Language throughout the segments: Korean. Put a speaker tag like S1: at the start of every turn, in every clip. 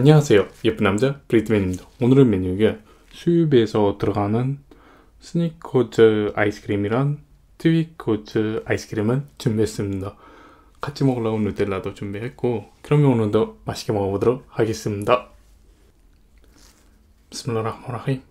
S1: 안녕하세요. 예쁜 남자 브리트맨입니다. 오늘은 메뉴가 수육에서 들어가는 스니커즈 아이스크림이랑 트위커즈 아이스크림을 준비했습니다. 같이 먹으려고 누텔라도 준비했고 그러면 오늘도 맛있게 먹어보도록 하겠습니다. 비스밀라흐마니라힘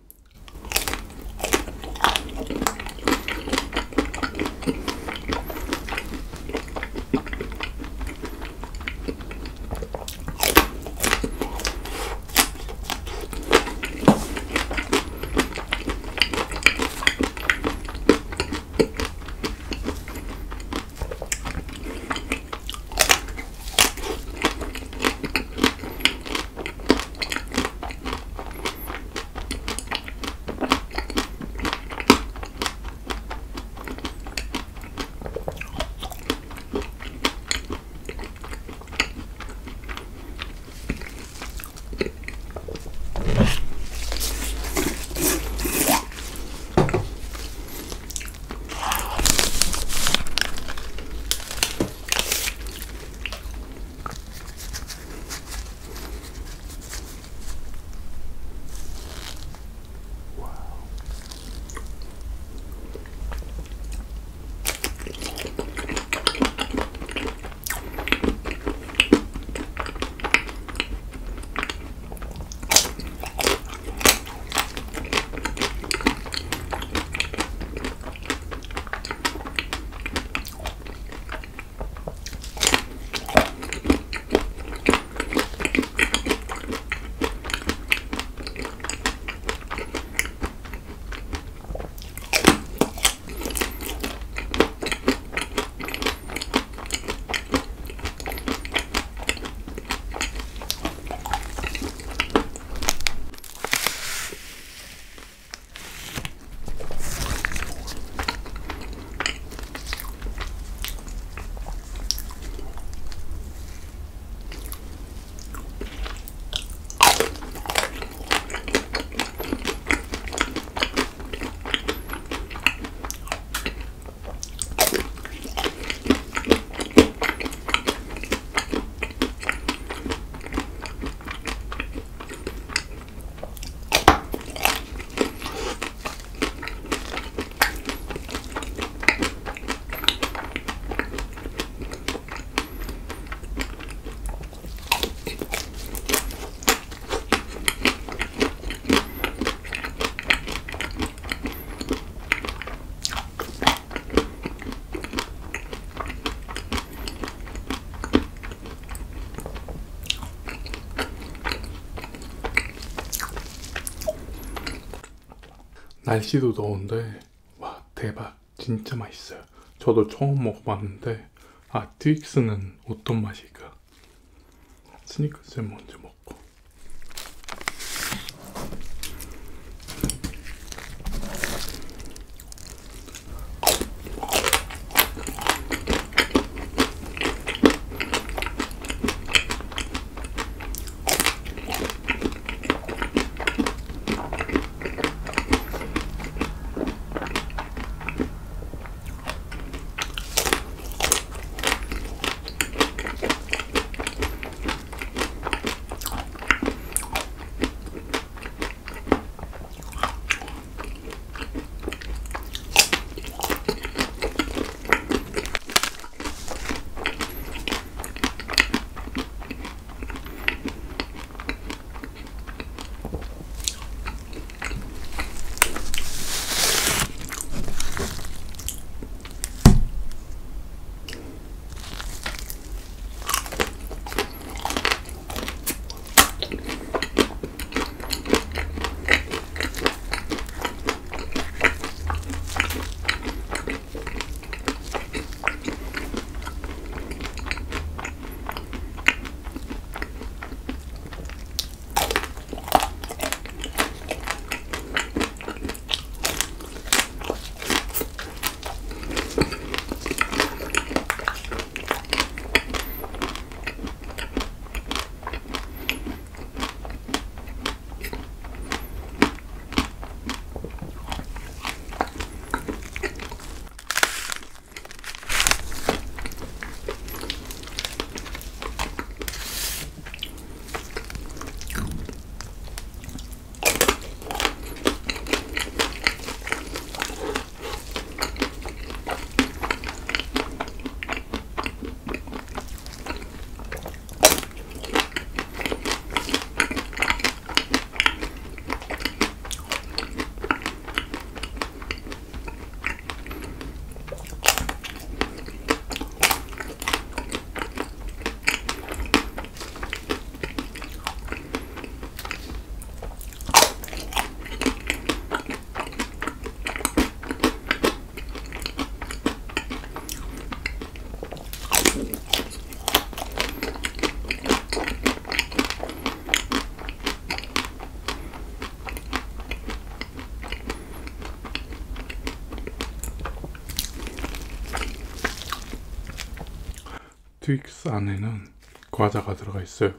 S1: 날씨도 더운데 와 대박. 진짜 맛있어요. 저도 처음 먹어봤는데 아 트윅스는 어떤 맛일까? 스니커즈 먼저 먹 트윅스 안에는 과자가 들어가 있어요.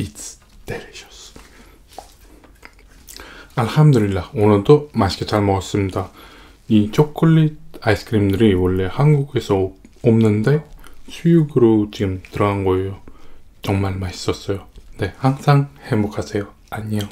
S1: It's delicious. 알함드릴라 오늘도 맛있게 잘 먹었습니다. 이 초콜릿 아이스크림들이 원래 한국에서 없는데 수육으로 지금 들어간 거예요. 정말 맛있었어요. 네, 항상 행복하세요. 안녕.